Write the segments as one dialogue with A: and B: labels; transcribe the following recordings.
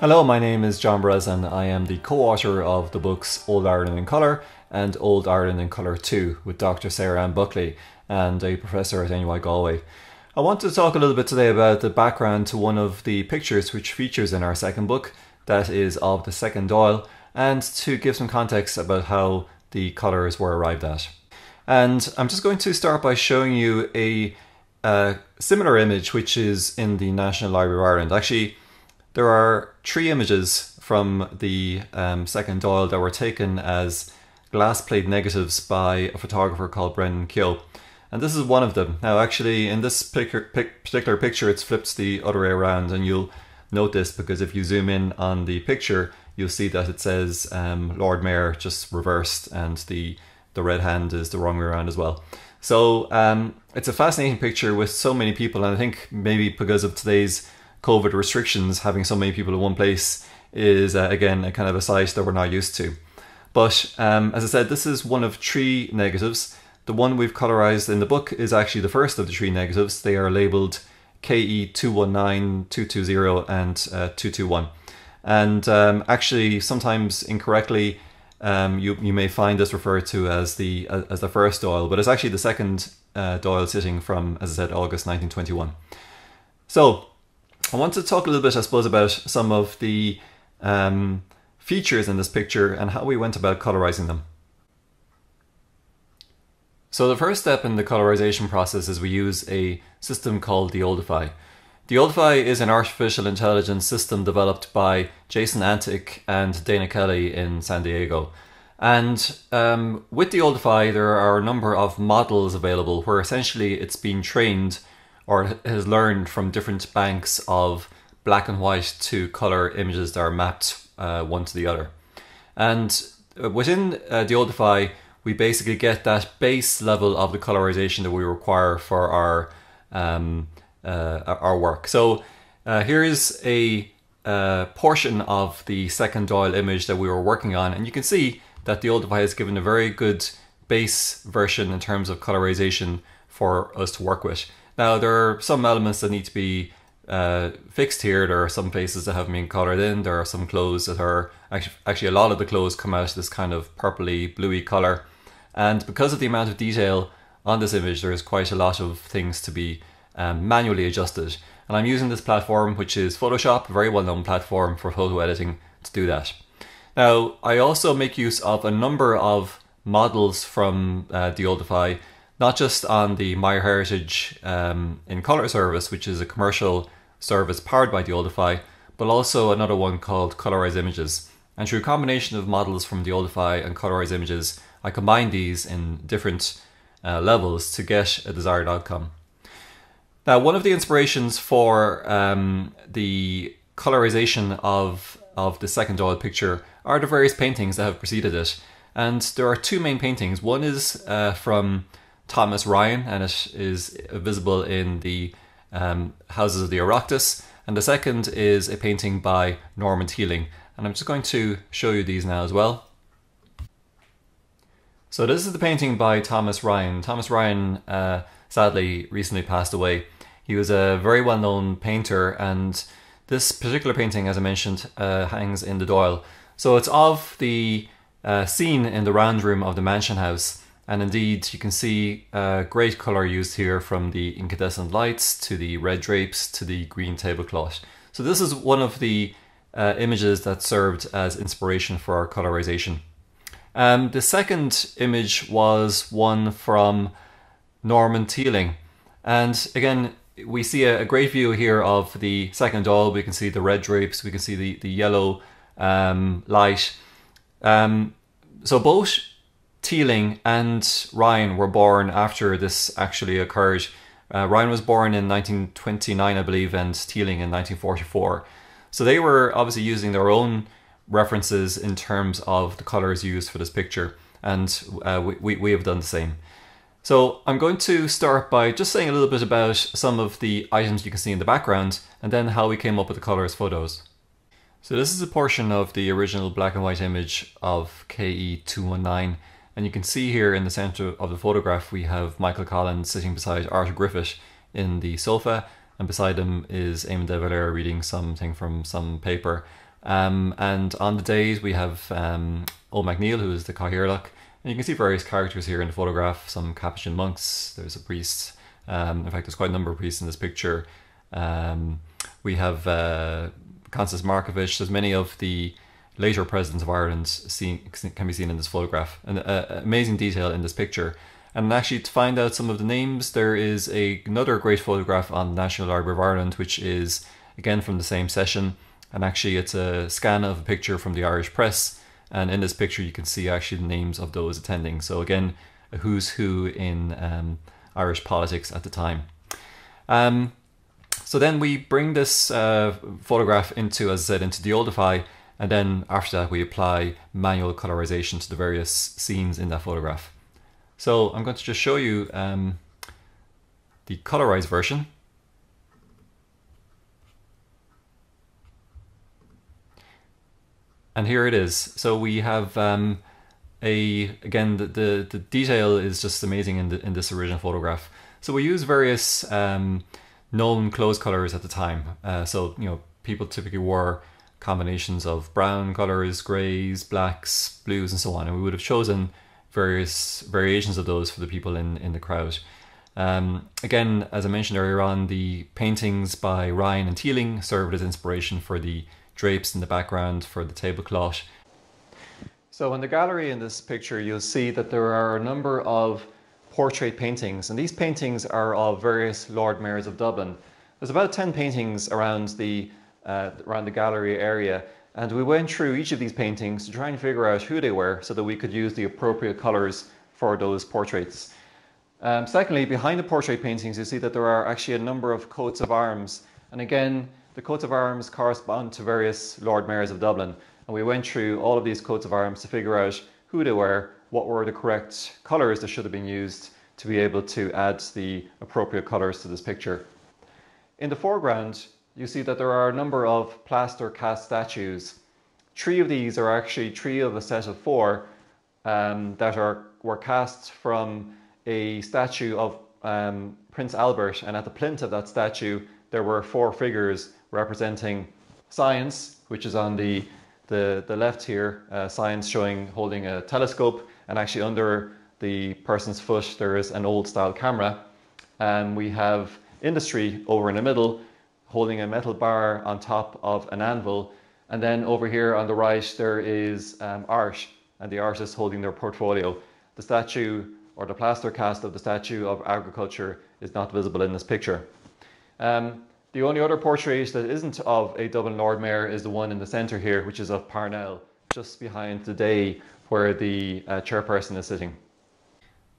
A: Hello, my name is John Breslin. I am the co-author of the books Old Ireland in Colour and Old Ireland in Colour 2 with Dr. Sarah Ann Buckley and a professor at NUI Galway. I want to talk a little bit today about the background to one of the pictures which features in our second book, that is of the second Dáil, and to give some context about how the colours were arrived at. And I'm just going to start by showing you a, a similar image which is in the National Library of Ireland. Actually, there are three images from the um, second Dáil that were taken as glass plate negatives by a photographer called Brendan Keogh. And this is one of them. Now actually in this particular picture it's flipped the other way around and you'll note this because if you zoom in on the picture you'll see that it says um, Lord Mayor just reversed and the, the red hand is the wrong way around as well. So um, it's a fascinating picture with so many people and I think maybe because of today's COVID restrictions, having so many people in one place is uh, again a kind of a sight that we're not used to. But um, as I said, this is one of three negatives. The one we've colorized in the book is actually the first of the three negatives. They are labeled KE219, 220, and uh, 221. And um, actually, sometimes incorrectly, um, you, you may find this referred to as the as the first Dáil, but it's actually the second uh, Dáil sitting from, as I said, August 1921. So I want to talk a little bit, I suppose, about some of the um, features in this picture and how we went about colorizing them. So the first step in the colorization process is we use a system called Deoldify. Deoldify is an artificial intelligence system developed by Jason Antic and Dana Kelley in San Diego. And um, with Deoldify, there are a number of models available where essentially it's been trained or has learned from different banks of black and white to color images that are mapped uh, one to the other. And uh, within uh, oldify, we basically get that base level of the colorization that we require for our um, uh, our work. So uh, here is a uh, portion of the second Dáil image that we were working on, and you can see that Deoldify has given a very good base version in terms of colorization for us to work with. Now, there are some elements that need to be uh, fixed here. There are some faces that haven't been coloured in. There are some clothes that are actually, actually a lot of the clothes come out this kind of purpley, bluey colour. And because of the amount of detail on this image, there is quite a lot of things to be um, manually adjusted. And I'm using this platform, which is Photoshop, a very well known platform for photo editing, to do that. Now, I also make use of a number of models from uh, not just on the MyHeritage um, in Colour service, which is a commercial service powered by Deoldify, but also another one called Colorize Images. And through a combination of models from Deoldify and Colorize Images, I combine these in different uh, levels to get a desired outcome. Now, one of the inspirations for um, the colorization of, of the second Dáil picture are the various paintings that have preceded it. And there are two main paintings. One is uh, from Thomas Ryan, and it is visible in the um, Houses of the Oireachtas. And the second is a painting by Norman Teeling. And I'm just going to show you these now as well. So this is the painting by Thomas Ryan. Thomas Ryan uh, sadly recently passed away. He was a very well-known painter and this particular painting, as I mentioned, uh, hangs in the Dáil. So it's of the uh, scene in the round room of the mansion house and indeed, you can see uh, great colour used here from the incandescent lights to the red drapes to the green tablecloth. So this is one of the uh, images that served as inspiration for our colorization. Um, the second image was one from Norman Teeling. And again, we see a, great view here of the second Dáil. We can see the red drapes, we can see the, the yellow um, light. Um, so both Teeling and Ryan were born after this actually occurred. Uh, Ryan was born in 1929, I believe, and Teeling in 1944. So they were obviously using their own references in terms of the colors used for this picture, and uh, we, we have done the same. So I'm going to start by just saying a little bit about some of the items you can see in the background, and then how we came up with the colors photos. So this is a portion of the original black and white image of KE219 and you can see here in the center of the photograph, we have Michael Collins sitting beside Arthur Griffith in the sofa, and beside him is Eamon de Valera reading something from some paper, Um, and on the days we have um, Eoin MacNeill, who is the Cathaoirleach, and you can see various characters here in the photograph. Some Capuchin monks. There's a priest. Um, in fact, there's quite a number of priests in this picture. Um, we have uh, Constance Markievicz. There's many of the later presidents of Ireland seen, can be seen in this photograph. An uh, amazing detail in this picture. And actually, to find out some of the names, there is a, another great photograph on the National Library of Ireland, which is again from the same session. And actually, it's a scan of a picture from the Irish press. And in this picture, you can see actually the names of those attending. So, again, a who's who in um, Irish politics at the time. Um, so then we bring this uh, photograph into, as I said, into Deoldify, and then after that we apply manual colorization to the various scenes in that photograph. So I'm going to just show you um, the colorized version. And here it is. So we have um, a, again, the, the, the, detail is just amazing in, the, in this original photograph. So we use various um, known clothes colors at the time. Uh, so, you know, people typically wore combinations of brown colors, grays, blacks, blues, and so on. And we would have chosen various variations of those for the people in, in the crowd. Um, again, as I mentioned earlier on, the paintings by Ryan and Teeling served as inspiration for the drapes in the background for the tablecloth. So in the gallery in this picture, you'll see that there are a number of portrait paintings, and these paintings are of various Lord Mayors of Dublin. There's about 10 paintings around the, uh, around the gallery area, and we went through each of these paintings to try and figure out who they were so that we could use the appropriate colours for those portraits. Um, secondly, behind the portrait paintings, you see that there are actually a number of coats of arms. And again, the coats of arms correspond to various Lord Mayors of Dublin. And we went through all of these coats of arms to figure out who they were, what were the correct colours that should have been used to be able to add the appropriate colours to this picture. In the foreground, you see that there are a number of plaster cast statues. Three of these are actually three of a set of four um, that are were cast from a statue of um, Prince Albert, and at the plinth of that statue there were four figures representing science, which is on the the, the left here, uh, science showing holding a telescope, and actually under the person's foot there is an old style camera. And we have industry over in the middle, holding a metal bar on top of an anvil. And then over here on the right, there is um, art, and the artist holding their portfolio. The statue or the plaster cast of the statue of agriculture is not visible in this picture. Um, the only other portrait that isn't of a Dublin Lord Mayor is the one in the centre here, which is of Parnell, just behind the day where the uh, chairperson is sitting.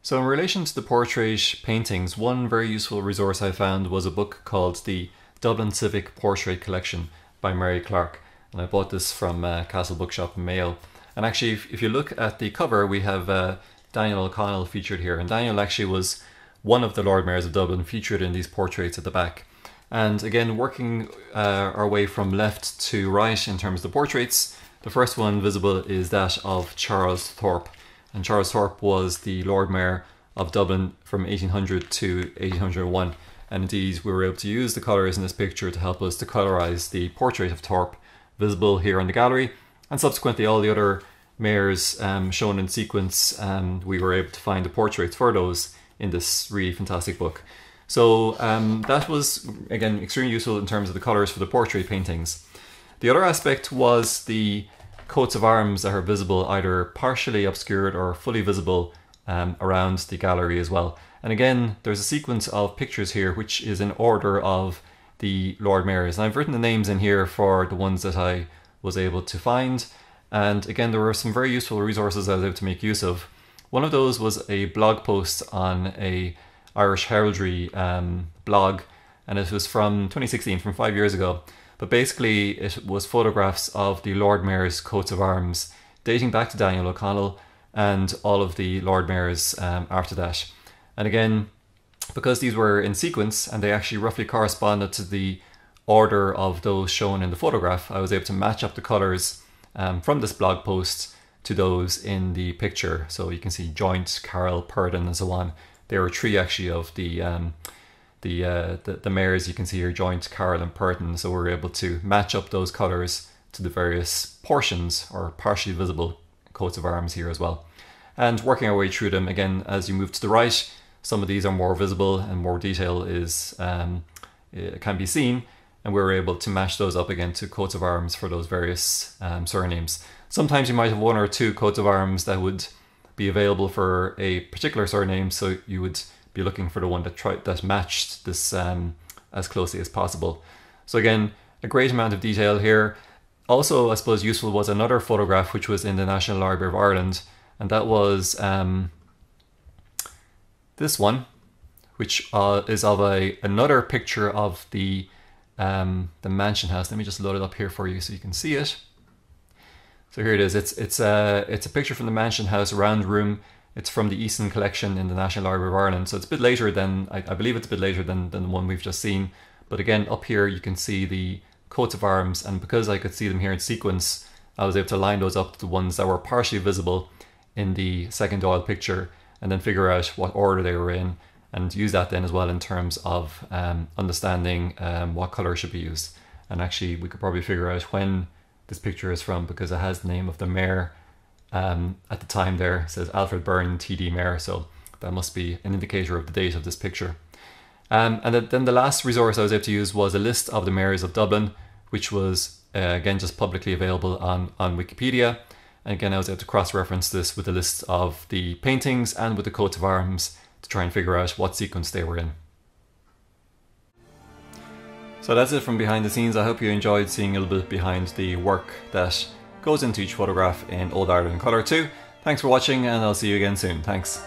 A: So in relation to the portrait paintings, one very useful resource I found was a book called the Dublin Civic Portrait Collection by Mary Clark. And I bought this from uh, Castle Bookshop in Mayo. And actually, if, if, you look at the cover, we have uh, Daniel O'Connell featured here. And Daniel actually was one of the Lord Mayors of Dublin featured in these portraits at the back. And again, working uh, our way from left to right in terms of the portraits, the first one visible is that of Charles Thorp. And Charles Thorp was the Lord Mayor of Dublin from 1800 to 1801 and indeed we were able to use the colours in this picture to help us to colorise the portrait of Thorp visible here in the gallery and subsequently all the other mayors um, shown in sequence um, we were able to find the portraits for those in this really fantastic book. So um, that was again extremely useful in terms of the colours for the portrait paintings. The other aspect was the coats of arms that are visible either partially obscured or fully visible um, around the gallery as well. And again, there's a sequence of pictures here which is in order of the Lord Mayors. And I've written the names in here for the ones that I was able to find. And again, there were some very useful resources I was able to make use of. One of those was a blog post on a Irish heraldry um, blog, and it was from 2016, from five years ago. But basically, it was photographs of the Lord Mayor's coats of arms dating back to Daniel O'Connell and all of the Lord Mayors um, after that. And again, because these were in sequence and they actually roughly corresponded to the order of those shown in the photograph, I was able to match up the colors um, from this blog post to those in the picture. So you can see Joynt, Carroll, Purdon, and so on. There were three actually of the um, the, uh, the, the mayors you can see here, Joynt, Carroll, and Purdon. So we are able to match up those colors to the various portions or partially visible coats of arms here as well. And working our way through them again as you move to the right, some of these are more visible and more detail is um, can be seen, and we are able to match those up again to coats of arms for those various um, surnames. Sometimes you might have one or two coats of arms that would be available for a particular surname, so you would be looking for the one that tried that matched this um, as closely as possible. So again, a great amount of detail here. Also, I suppose useful was another photograph which was in the National Library of Ireland, and that was um, this one, which uh, is of a another picture of the um, the mansion house. Let me just load it up here for you so you can see it. So here it is. It's it's a it's a picture from the Mansion House round room. It's from the Eason collection in the National Library of Ireland. So it's a bit later than I, I believe it's a bit later than than the one we've just seen. But again, up here you can see the coats of arms, and because I could see them here in sequence, I was able to line those up to the ones that were partially visible in the second Dáil picture, and then figure out what order they were in, and use that then as well in terms of um, understanding um, what color should be used. And actually, we could probably figure out when this picture is from because it has the name of the mayor um, at the time there. It says Alfred Byrne, TD Mayor, so that must be an indicator of the date of this picture. Um, and then the last resource I was able to use was a list of the mayors of Dublin, which was uh, again just publicly available on, on Wikipedia. And again, I was able to cross reference this with a list of the paintings and with the coats of arms to try and figure out what sequence they were in. So that's it from behind the scenes. I hope you enjoyed seeing a little bit behind the work that goes into each photograph in Old Ireland Colour 2. Thanks for watching and I'll see you again soon. Thanks.